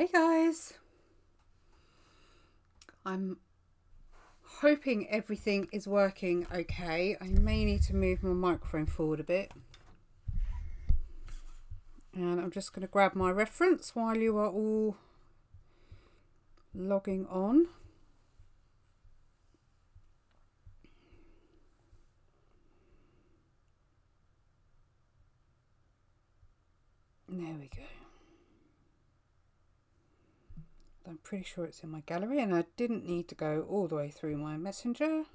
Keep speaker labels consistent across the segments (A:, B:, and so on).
A: Hey guys! I'm hoping everything is working okay. I may need to move my microphone forward a bit. And I'm just going to grab my reference while you are all logging on. There we go. I'm pretty sure it's in my gallery and I didn't need to go all the way through my messenger.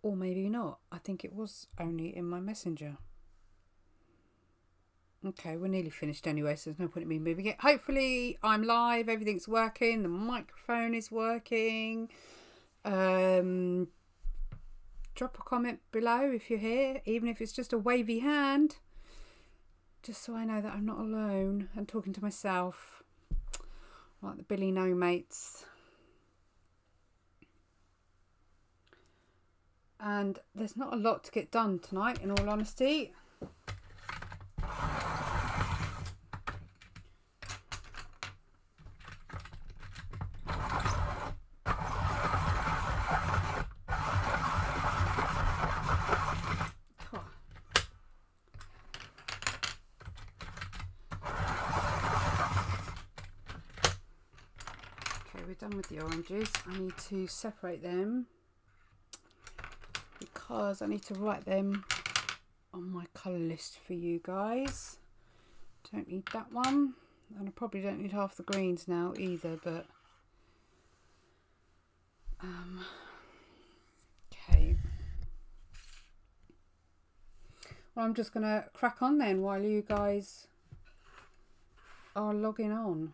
A: Or maybe not. I think it was only in my messenger. Okay, we're nearly finished anyway, so there's no point in me moving it. Hopefully I'm live, everything's working, the microphone is working. Um, drop a comment below if you're here, even if it's just a wavy hand, just so I know that I'm not alone and talking to myself, like the Billy No mates. And there's not a lot to get done tonight, in all honesty. we're done with the oranges. I need to separate them because I need to write them on my colour list for you guys. Don't need that one. And I probably don't need half the greens now either, but... Um, okay. Well, I'm just going to crack on then while you guys are logging on.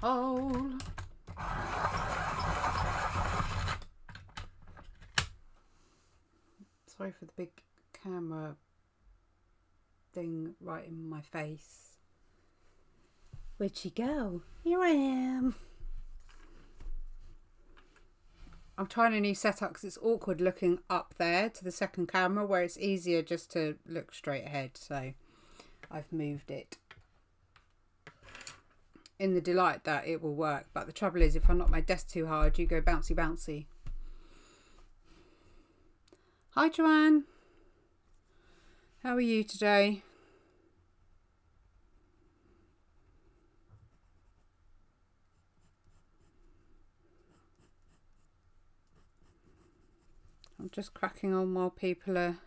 A: Hole. Sorry for the big camera thing right in my face. Where'd she go? Here I am. I'm trying a new setup because it's awkward looking up there to the second camera where it's easier just to look straight ahead. So I've moved it in the delight that it will work. But the trouble is, if I knock my desk too hard, you go bouncy bouncy. Hi, Joanne. How are you today? I'm just cracking on while people are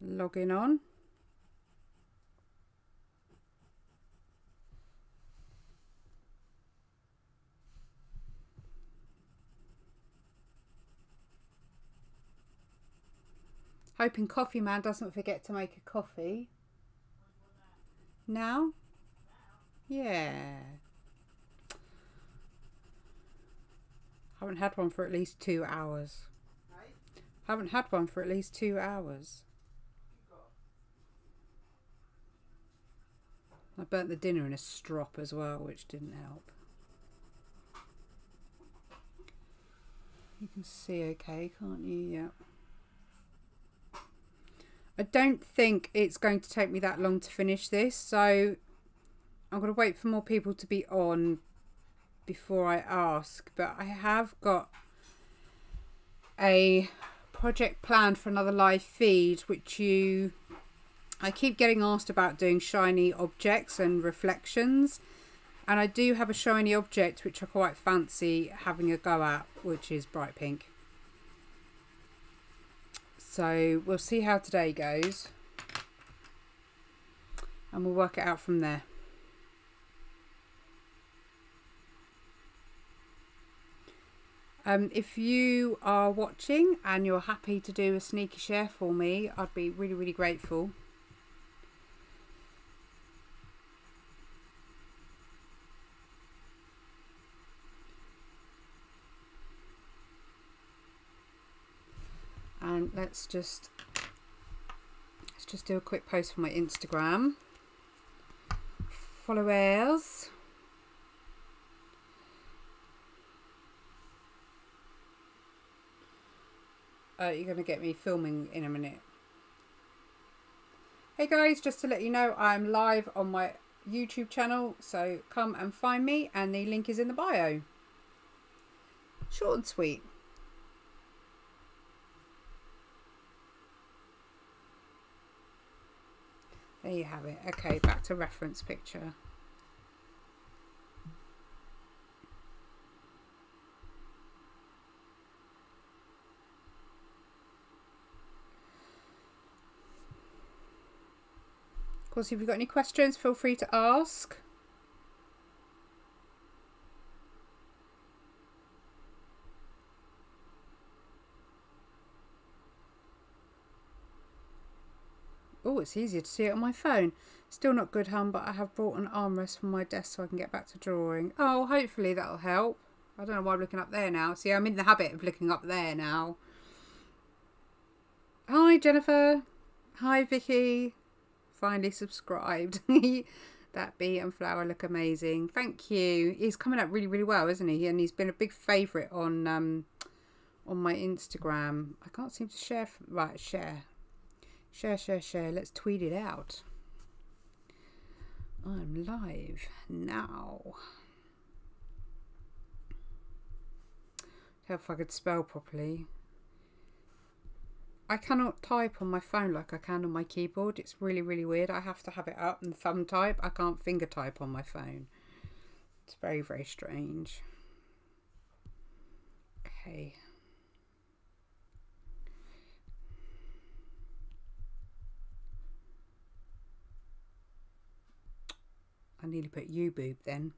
A: logging on. Hoping Coffee Man doesn't forget to make a coffee. Now? Yeah. Haven't had one for at least two hours. Haven't had one for at least two hours. I burnt the dinner in a strop as well, which didn't help. You can see okay, can't you? Yeah. I don't think it's going to take me that long to finish this. So I'm going to wait for more people to be on before I ask. But I have got a project planned for another live feed, which you... I keep getting asked about doing shiny objects and reflections. And I do have a shiny object which I quite fancy having a go at, which is bright pink. So we'll see how today goes. And we'll work it out from there. Um, if you are watching and you're happy to do a sneaky share for me, I'd be really, really grateful. and let's just let's just do a quick post for my Instagram followers. Uh, you're going to get me filming in a minute. Hey guys, just to let you know, I'm live on my YouTube channel, so come and find me, and the link is in the bio. Short and sweet. There you have it. Okay, back to reference picture. Of course, if you've got any questions, feel free to ask. Oh, it's easier to see it on my phone. Still not good, hum, but I have brought an armrest from my desk so I can get back to drawing. Oh, hopefully that'll help. I don't know why I'm looking up there now. See, I'm in the habit of looking up there now. Hi, Jennifer. Hi, Vicky. Finally subscribed. that bee and flower look amazing. Thank you. He's coming out really, really well, isn't he? And he's been a big favourite on um on my Instagram. I can't seem to share. Right, share. Share, share, share. Let's tweet it out. I'm live now. If I could spell properly. I cannot type on my phone like I can on my keyboard. It's really, really weird. I have to have it up and thumb type. I can't finger type on my phone. It's very, very strange. Okay. I nearly put you boob then.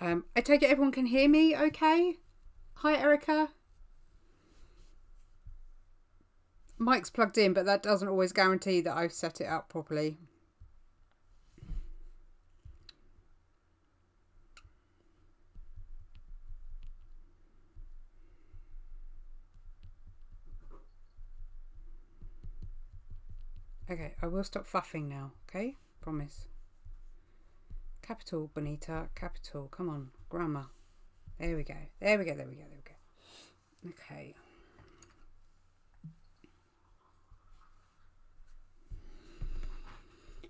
A: Um, I take it everyone can hear me okay? Hi, Erica. Mic's plugged in, but that doesn't always guarantee that I've set it up properly. Okay, I will stop fuffing now, okay? Promise. Capital, Bonnita. Capital. Come on. Grammar. There we go. There we go. There we go. There we go. Okay.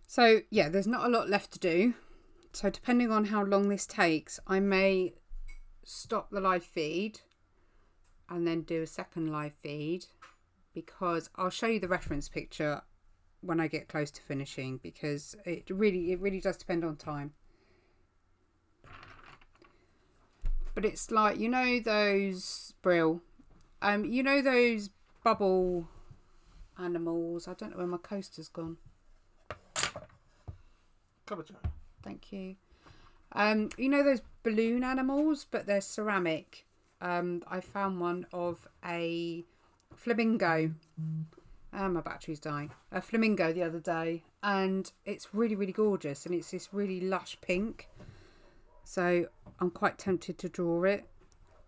A: So, yeah, there's not a lot left to do. So, depending on how long this takes, I may stop the live feed and then do a second live feed because I'll show you the reference picture when I get close to finishing because it really it really does depend on time. But it's like you know those brill? Um you know those bubble animals? I don't know where my coaster's gone. Thank you. Um you know those balloon animals but they're ceramic? Um i found one of a flamingo. Ah, my battery's dying. A flamingo the other day, and it's really, really gorgeous, and it's this really lush pink. So I'm quite tempted to draw it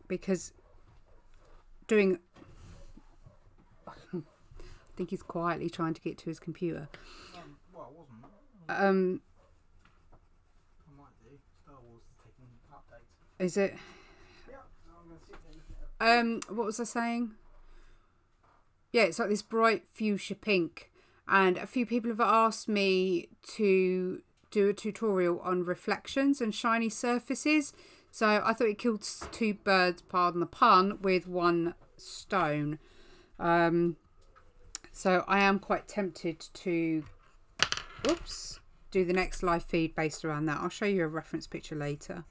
A: because doing I think he's quietly trying to get to his computer.
B: Um, well, I wasn't.
A: Um,
B: I might do. Star Wars is taking updates.
A: is it?
B: Yeah, I'm going to sit there looking at
A: Um, what was I saying? Yeah, it's like this bright fuchsia pink, and a few people have asked me to do a tutorial on reflections and shiny surfaces. So I thought it killed two birds, pardon the pun, with one stone. Um, so I am quite tempted to, oops, do the next live feed based around that. I'll show you a reference picture later.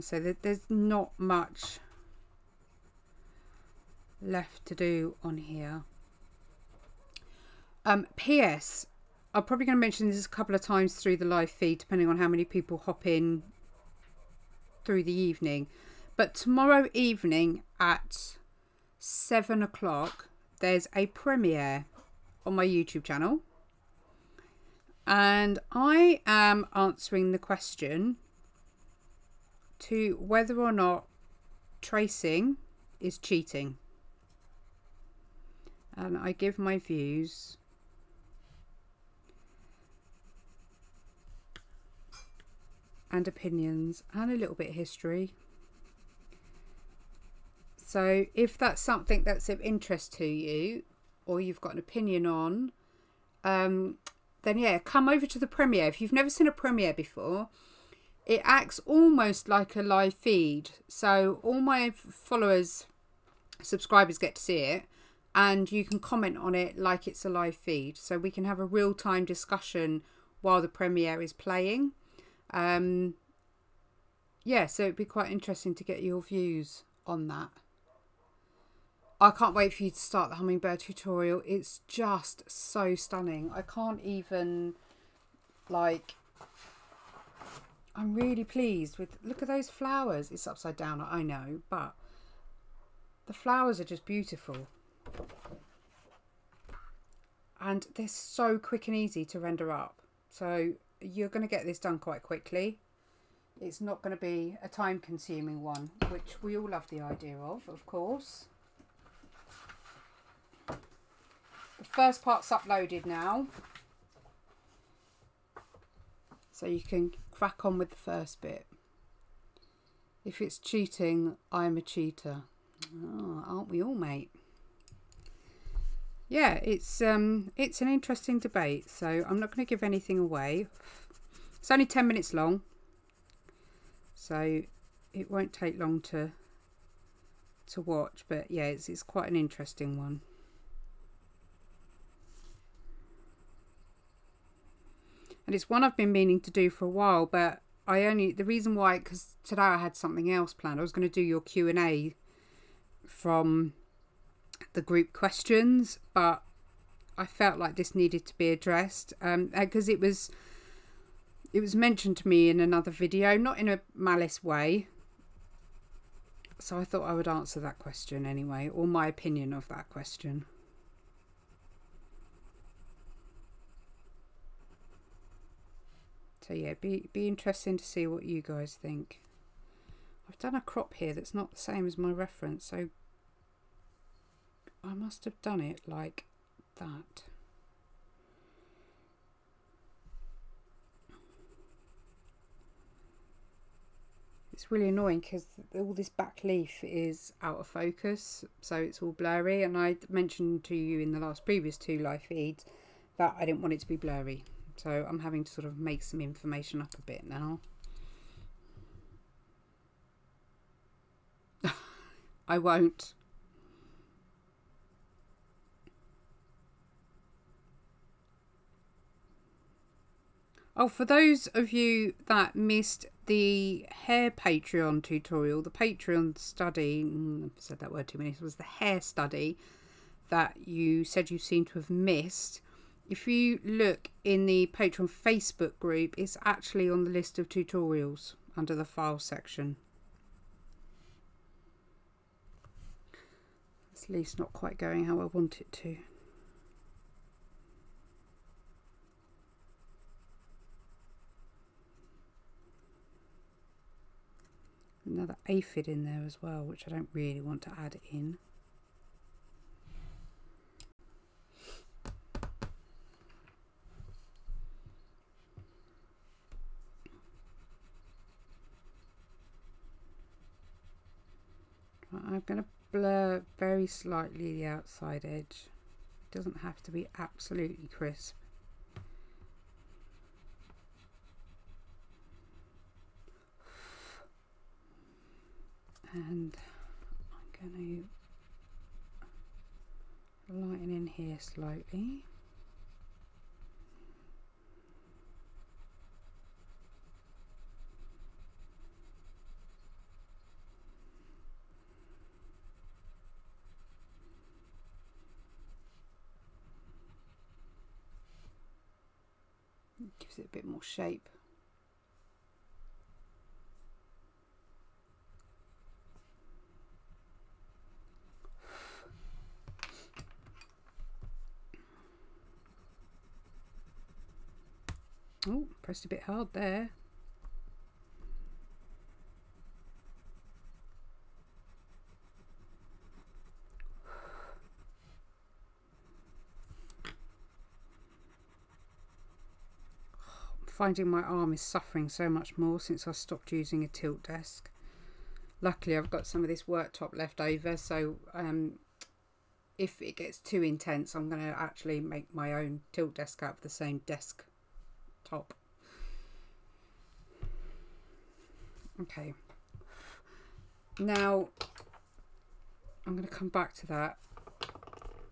A: So there's not much left to do on here. Um, P.S. I'm probably going to mention this a couple of times through the live feed, depending on how many people hop in through the evening. But tomorrow evening at seven o'clock, there's a premiere on my YouTube channel. And I am answering the question to whether or not tracing is cheating. and I give my views and opinions and a little bit of history. So if that's something that's of interest to you or you've got an opinion on, um, then yeah, come over to the premiere. If you've never seen a premiere before, it acts almost like a live feed. So all my followers, subscribers get to see it and you can comment on it like it's a live feed. So we can have a real time discussion while the premiere is playing. Um, yeah, so it'd be quite interesting to get your views on that. I can't wait for you to start the hummingbird tutorial. It's just so stunning. I can't even, like, I'm really pleased with, look at those flowers. It's upside down, I know, but the flowers are just beautiful. And they're so quick and easy to render up. So you're going to get this done quite quickly. It's not going to be a time consuming one, which we all love the idea of, of course. The first part's uploaded now. So you can crack on with the first bit. If it's cheating, I'm a cheater. Oh, aren't we all, mate? Yeah, it's um, it's an interesting debate. So I'm not going to give anything away. It's only ten minutes long, so it won't take long to to watch. But yeah, it's it's quite an interesting one. and it's one I've been meaning to do for a while but I only the reason why because today I had something else planned I was going to do your Q&A from the group questions but I felt like this needed to be addressed because um, it was it was mentioned to me in another video not in a malice way so I thought I would answer that question anyway or my opinion of that question So yeah, be, be interesting to see what you guys think. I've done a crop here that's not the same as my reference, so I must have done it like that. It's really annoying because all this back leaf is out of focus, so it's all blurry. And I mentioned to you in the last previous two live feeds that I didn't want it to be blurry. So I'm having to sort of make some information up a bit now. I won't. Oh, for those of you that missed the hair Patreon tutorial, the Patreon study, mm, I've said that word too many, it was the hair study that you said you seem to have missed if you look in the Patreon Facebook group, it's actually on the list of tutorials under the file section. At least not quite going how I want it to. Another aphid in there as well, which I don't really want to add in. I'm going to blur very slightly the outside edge. It doesn't have to be absolutely crisp. And I'm going to lighten in here slightly. gives it a bit more shape. Oh, pressed a bit hard there. finding my arm is suffering so much more since I stopped using a tilt desk. Luckily I've got some of this worktop left over so um, if it gets too intense I'm going to actually make my own tilt desk out of the same desk top. Okay. Now, I'm going to come back to that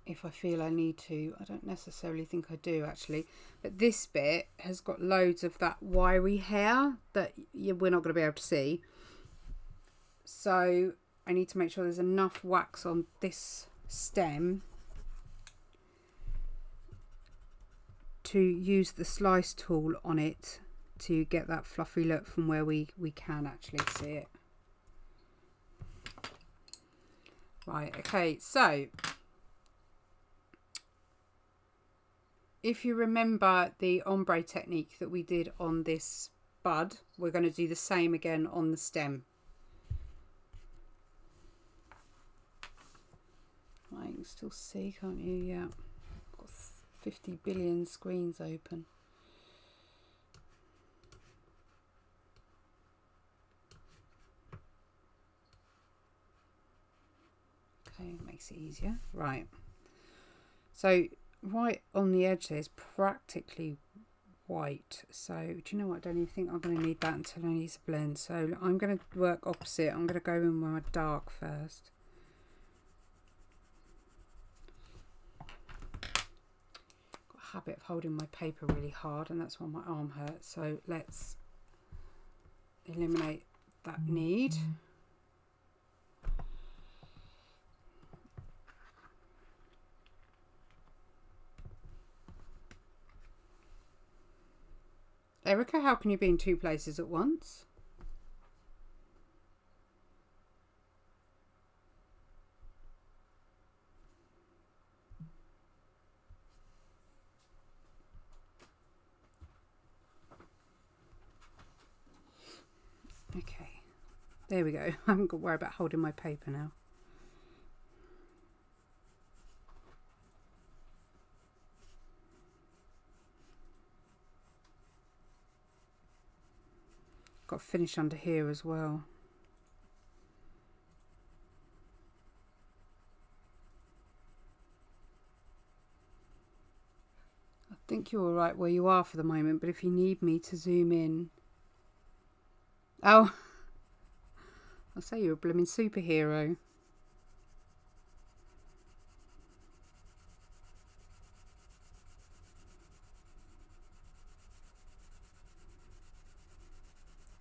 A: if I feel I need to. I don't necessarily think I do actually. But this bit has got loads of that wiry hair that we're not going to be able to see. So I need to make sure there's enough wax on this stem to use the slice tool on it to get that fluffy look from where we, we can actually see it. Right, okay, so if you remember the ombre technique that we did on this bud, we're going to do the same again on the stem. Right, you can still see, can't you? Yeah. Got 50 billion screens open. Okay, makes it easier. Right. So right on the edge there's practically white. So do you know what? I don't even think I'm going to need that until I need to blend. So I'm going to work opposite. I'm going to go in with my dark first. Got a habit of holding my paper really hard and that's why my arm hurts. So let's eliminate that mm-hmm. need. Erica, how can you be in two places at once? Okay, there we go. I haven't got to worry about holding my paper now. Got finish under here as well. I think you're all right where you are for the moment, but if you need me to zoom in... Oh! I'll say you're a blooming superhero.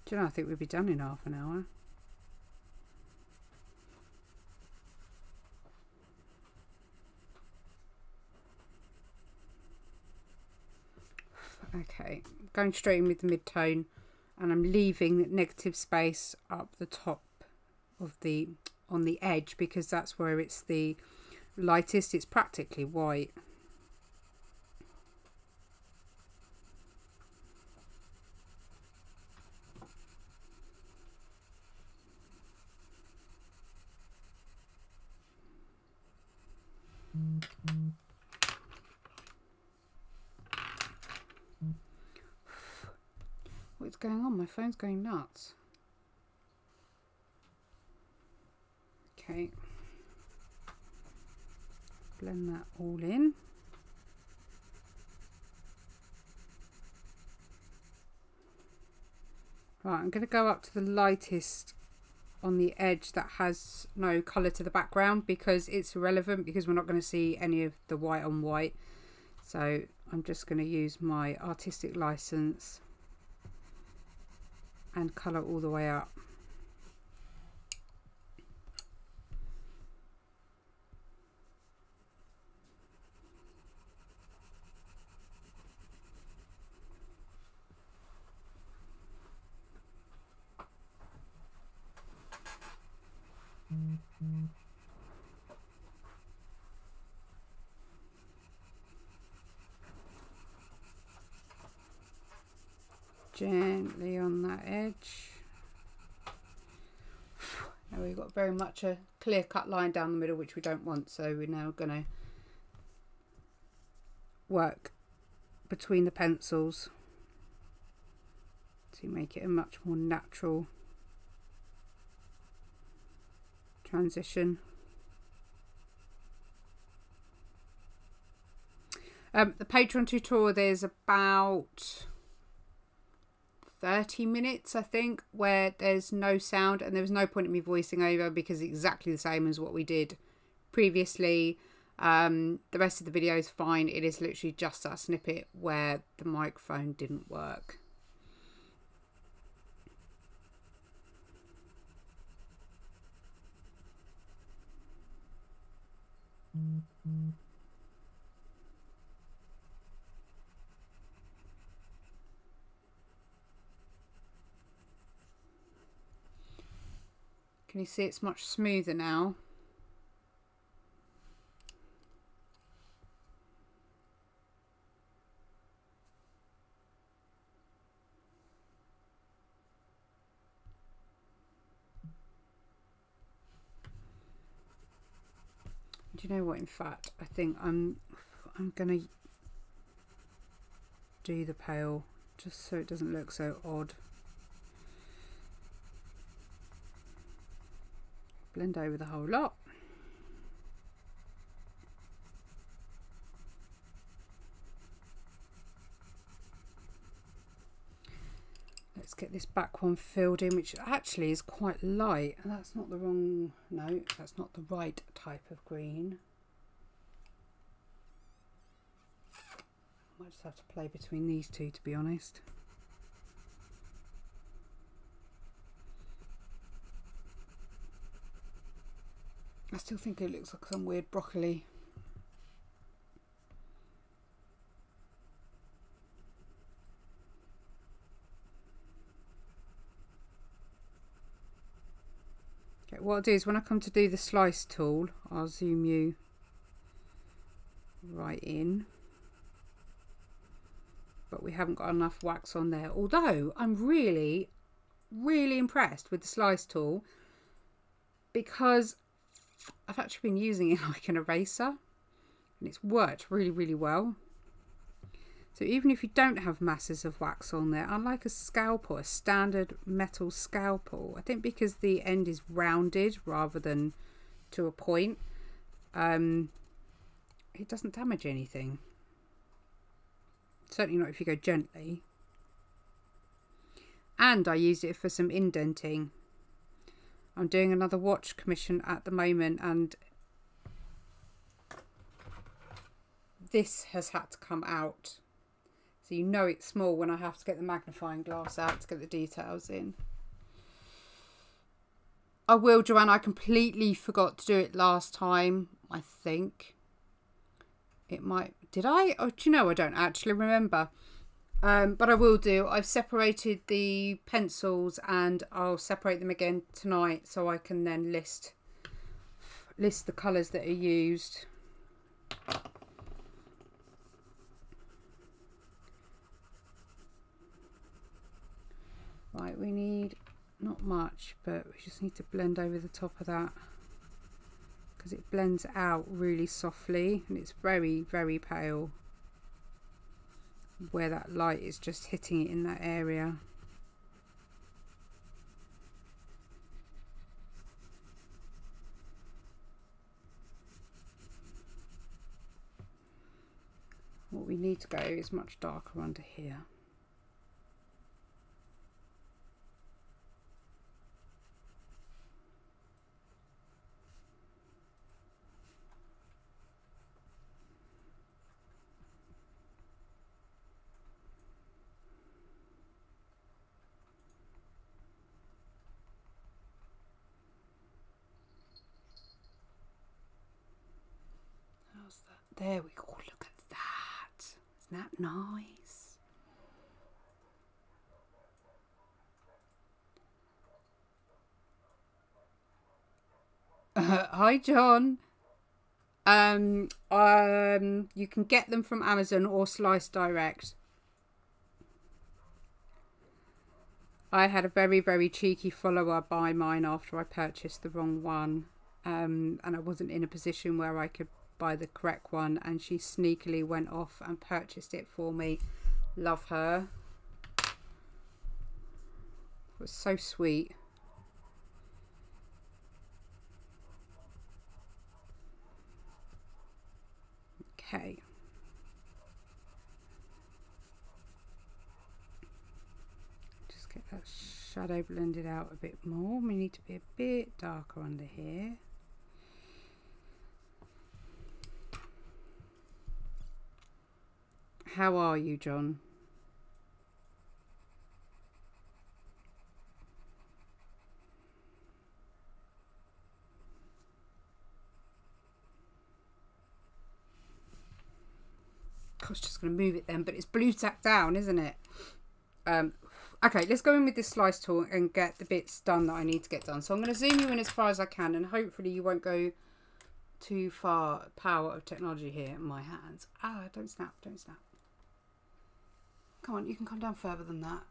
A: Do you know, I think we'd be done in half an hour. Okay, going straight in with the mid-tone and I'm leaving negative space up the top of the on the edge because that's where it's the lightest. It's practically white What's going on? My phone's going nuts. Okay. Blend that all in. Right, I'm going to go up to the lightest on the edge that has no colour to the background because it's irrelevant because we're not going to see any of the white on white. So I'm just going to use my artistic license and colour all the way up. Gently on that edge. Now we've much a clear cut line down the middle which we don't want so we're now going to work between the pencils to make it a much more natural transition. Um, the Patreon tutorial, there's about 30 minutes, I think, where there's no sound and there was no point in me voicing over because exactly the same as what we did previously. Um, the rest of the video is fine. It is literally just that snippet where the microphone didn't work. Mm -hmm. Can you see it's much smoother now? Do you know what in fact I think I'm I'm gonna do the pale just so it doesn't look so odd blend over the whole lot. Let's get this back one filled in, which actually is quite light. And that's not the wrong, no, that's not the right type of green. I might just have to play between these two, to be honest. I still think it looks like some weird broccoli. Okay, what I'll do is when I come to do the slice tool, I'll zoom you right in. But we haven't got enough wax on there. Although I'm really, really impressed with the slice tool because I've actually been using it like an eraser and it's worked really, really well. So even if you don't have masses of wax on there, unlike a scalpel, a standard metal scalpel, I think because the end is rounded rather than to a point, um, it doesn't damage anything. Certainly not if you go gently. And I used it for some indenting I'm doing another watch commission at the moment and this has had to come out. So you know it's small when I have to get the magnifying glass out to get the details in. I will, Joanne. I completely forgot to do it last time, I think. It might... Did I? Oh, do you know, I don't actually remember. Um, but I will do. I've separated the pencils and I'll separate them again tonight so I can then list list the colours that are used. Right, we need not much, but we just need to blend over the top of that because it blends out really softly and it's very, very pale where that light is just hitting it in that area. What we need to go is much darker under here. There we go. Look at that. Isn't that nice? Uh, hi, John. Um, um, you can get them from Amazon or Slice Direct. I had a very, very cheeky follower buy mine after I purchased the wrong one. Um, and I wasn't in a position where I could buy the correct one and she sneakily went off and purchased it for me. Love her. It was so sweet. Okay. Just get that shadow blended out a bit more. We need to be a bit darker under here. How are you, John? I was just going to move it then, but it's blue tack down, isn't it? Um, okay, let's go in with this slice tool and get the bits done that I need to get done. So I'm going to zoom you in as far as I can and hopefully you won't go too far power of technology here in my hands. Ah, don't snap, don't snap. Come on, you can come down further than that.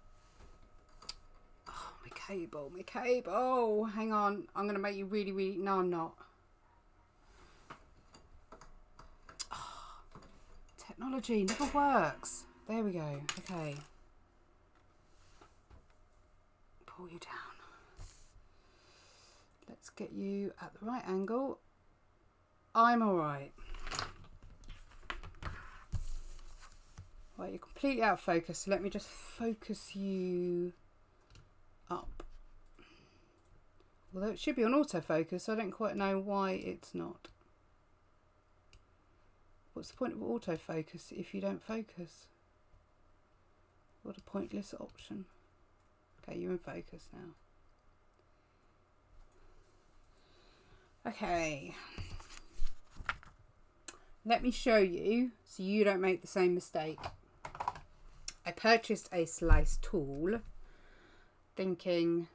A: Oh, my cable, my cable. Hang on, I'm going to make you really, really... No, I'm not. Technology never works. There we go. Okay. Pull you down. Let's get you at the right angle. I'm alright. Right, you're completely out of focus, so let me just focus you up. Although it should be on autofocus, so I don't quite know why it's not. What's the point of autofocus if you don't focus? What a pointless option. Okay, you're in focus now. Okay. Let me show you so you don't make the same mistake. I purchased a slice tool thinking,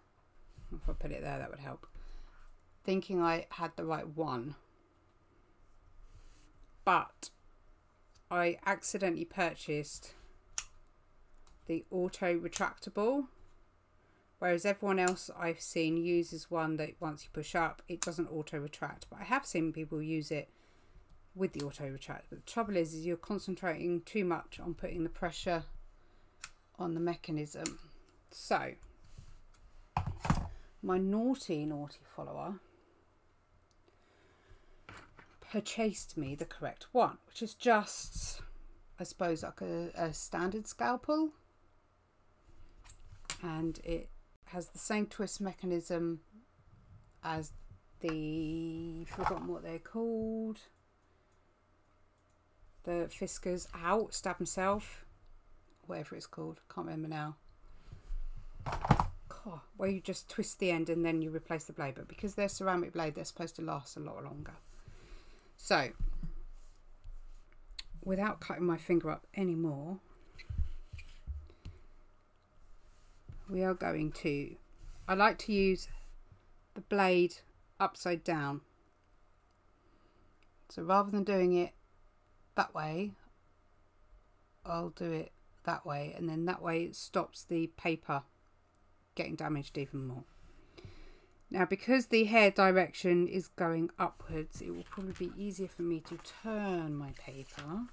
A: if I put it there that would help, thinking I had the right one. But I accidentally purchased the auto retractable whereas everyone else I've seen uses one that once you push up it doesn't auto retract but I have seen people use it with the auto retract but the trouble is is you're concentrating too much on putting the pressure on the mechanism. So, my naughty, naughty follower purchased me the correct one, which is just, I suppose, like a, a standard scalpel. And it has the same twist mechanism as the, forgotten what they're called, the Fiskars out, stab himself whatever it's called. Can't remember now. Where you just twist the end and then you replace the blade. But because they're ceramic blade, they're supposed to last a lot longer. So, without cutting my finger up anymore, we are going to, I like to use the blade upside down. So rather than doing it that way, I'll do it that way and then that way it stops the paper getting damaged even more. Now because the hair direction is going upwards it will probably be easier for me to turn my paper.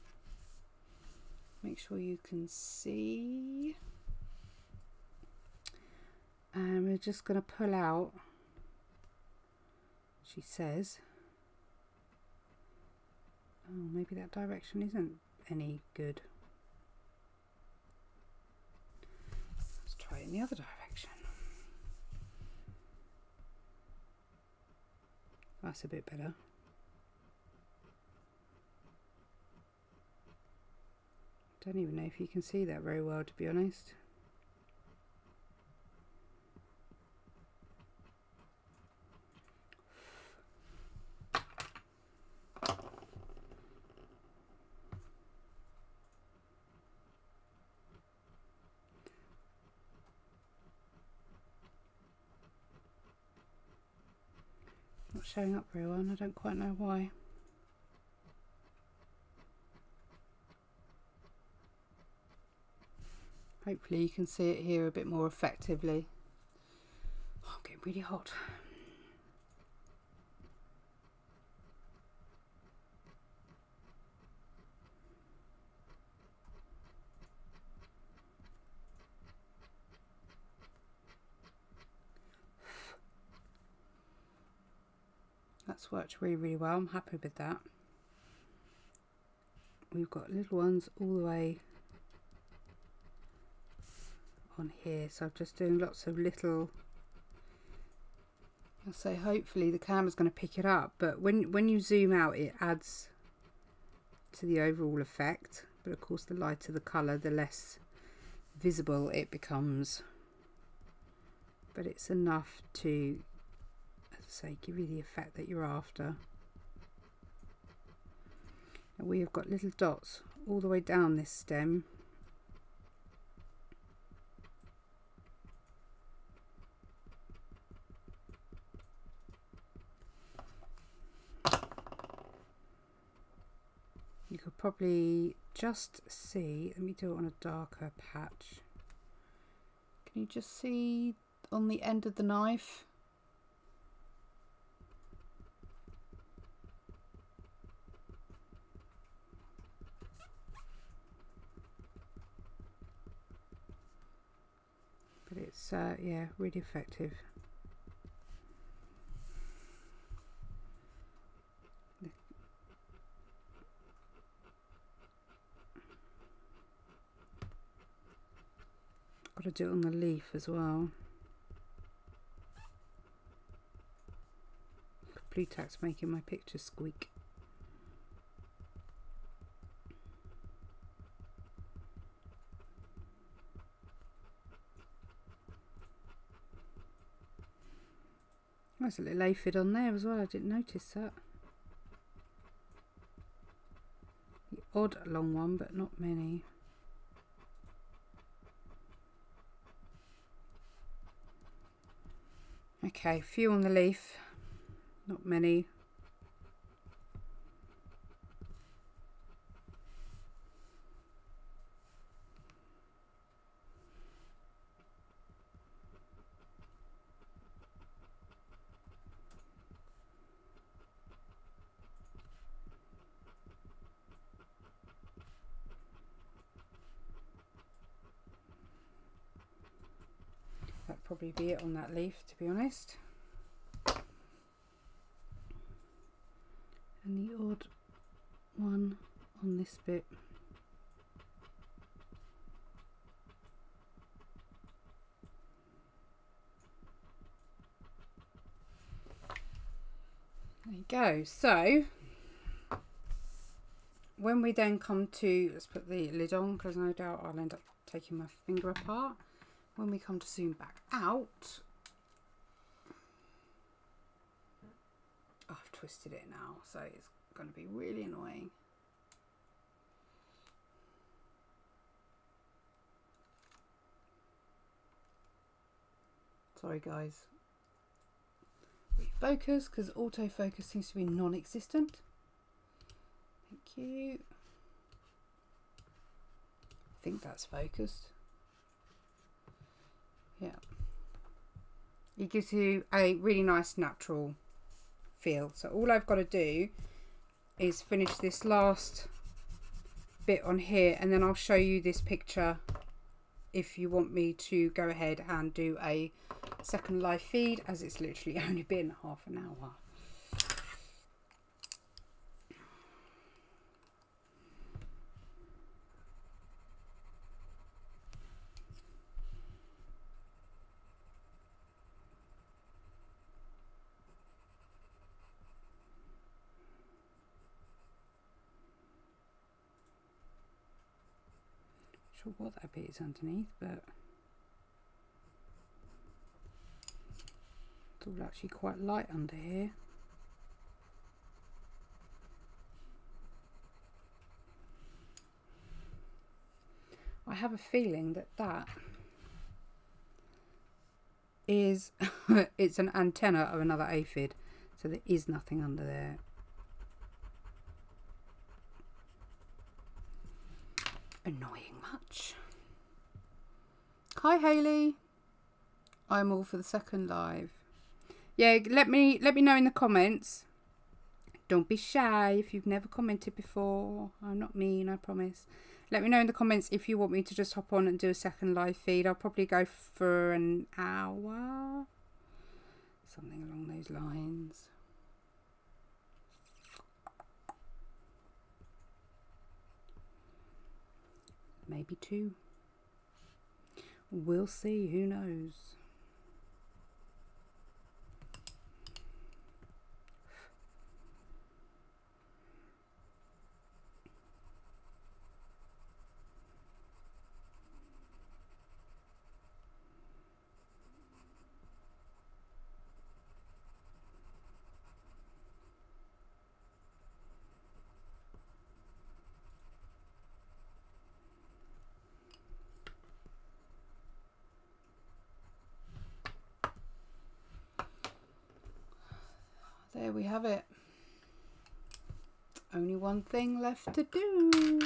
A: Make sure you can see. And we're just going to pull out, she says, oh maybe that direction isn't any good. Let's try it in the other direction. That's a bit better. Don't even know if you can see that very well to be honest. Showing up very well and I don't quite know why. Hopefully you can see it here a bit more effectively. Oh, I'm getting really hot. That's worked really, really well. I'm happy with that. We've got little ones all the way on here. So I'm just doing lots of little I'll say hopefully the camera's going to pick it up but when when you zoom out it adds to the overall effect but of course the lighter the colour the less visible it becomes but it's enough to say give you the effect that you're after. And we have got little dots all the way down this stem. You could probably just see let me do it on a darker patch. Can you just see on the end of the knife but it's uh, yeah really effective Got to do it on the leaf as well. Blu Tack's making my picture squeak. There's a little aphid on there as well, I didn't notice that. The odd long one, but not many. Okay, few on the leaf, not many. Probably be it on that leaf, to be honest. And the odd one on this bit. There you go. So, when we then come to, let's put the lid on because no doubt I'll end up taking my finger apart when we come to zoom back out, oh, I've twisted it now, so it's going to be really annoying. Sorry guys. Refocus because autofocus seems to be non-existent. Thank you. I think that's focused. Yeah. It gives you a really nice natural feel. So all I've got to do is finish this last bit on here and then I'll show you this picture if you want me to go ahead and do a second live feed as it's literally only been half an hour. sure is underneath, but it's all actually quite light under here. I have a feeling that that is it's an antenna of another aphid so there is nothing under there annoying much. Hi Haley. I'm all for the second live. Yeah, let me let me know in the comments. Don't be shy if you've never commented before. I'm not mean, I promise. Let me know in the comments if you want me to just hop on and do a second live feed. I'll probably go for an hour. Something along those lines. Maybe two. We'll see, who knows. There we have it. Only one thing left to do.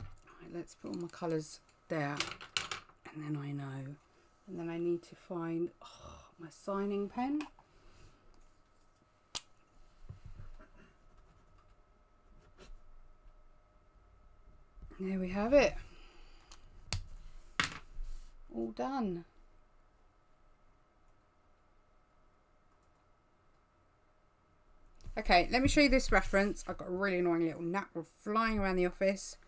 A: Right, let's put all my colours there. And then I know. And then I need to find oh, my signing pen. There we have it. All done. Okay, let me show you this reference. I've got a really annoying little gnat flying around the office.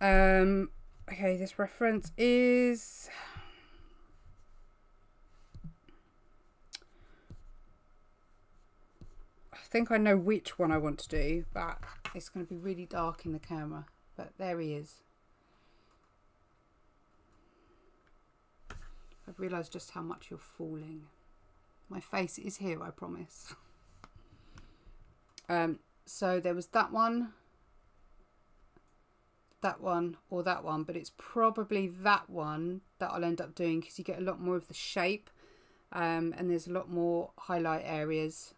A: Um, okay, this reference is... I think I know which one I want to do, but it's going to be really dark in the camera. But there he is. I've realised just how much you're falling. My face is here, I promise. Um, so there was that one, that one, or that one, but it's probably that one that I'll end up doing because you get a lot more of the shape um, and there's a lot more highlight areas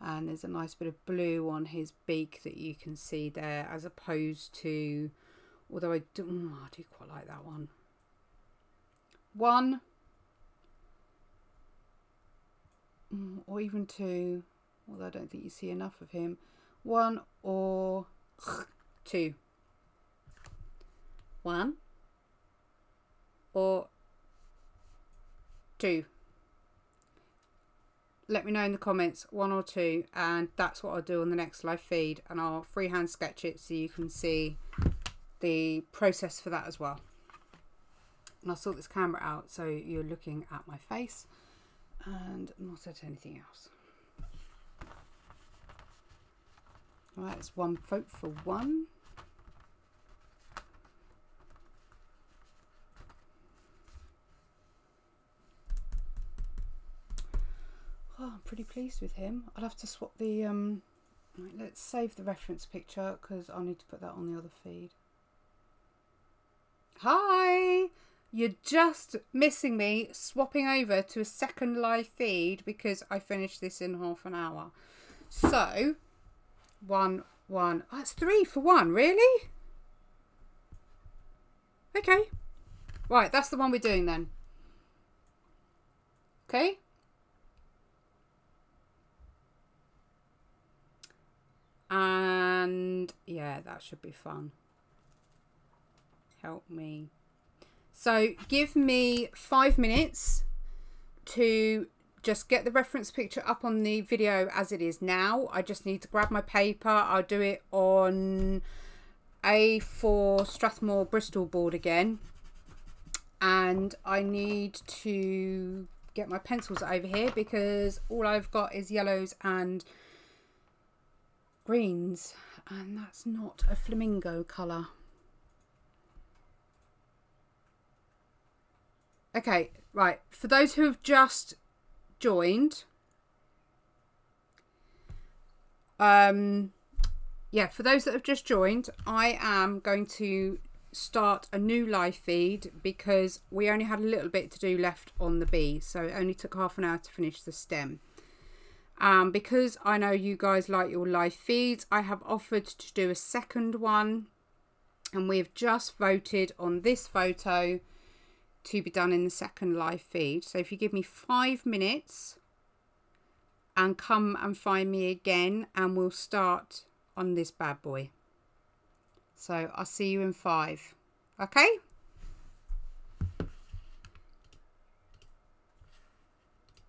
A: and there's a nice bit of blue on his beak that you can see there as opposed to, although I do, oh, I do quite like that one. One, mm, or even two although I don't think you see enough of him. One or two. One or two. Let me know in the comments, one or two, and that's what I'll do on the next live feed, and I'll freehand sketch it so you can see the process for that as well. And I'll sort this camera out so you're looking at my face and not at anything else. Right, it's one vote for one. Oh, I'm pretty pleased with him. I'll have to swap the... Um, right, let's save the reference picture because I'll need to put that on the other feed. Hi! You're just missing me swapping over to a second live feed because I finished this in half an hour. So, one, one. Oh, that's three for one, really? Okay. Right, that's the one we're doing then. Okay. And yeah, that should be fun. Help me. So give me five minutes to just get the reference picture up on the video as it is now. I just need to grab my paper. I'll do it on A4 Strathmore Bristol board again. And I need to get my pencils over here because all I've got is yellows and greens. And that's not a flamingo colour. Okay, right. For those who have just joined. Um, yeah, for those that have just joined, I am going to start a new live feed because we only had a little bit to do left on the bee. So it only took half an hour to finish the stem. Um, because I know you guys like your live feeds, I have offered to do a second one. And we've just voted on this photo to be done in the second live feed. So if you give me five minutes and come and find me again and we'll start on this bad boy. So I'll see you in five. Okay?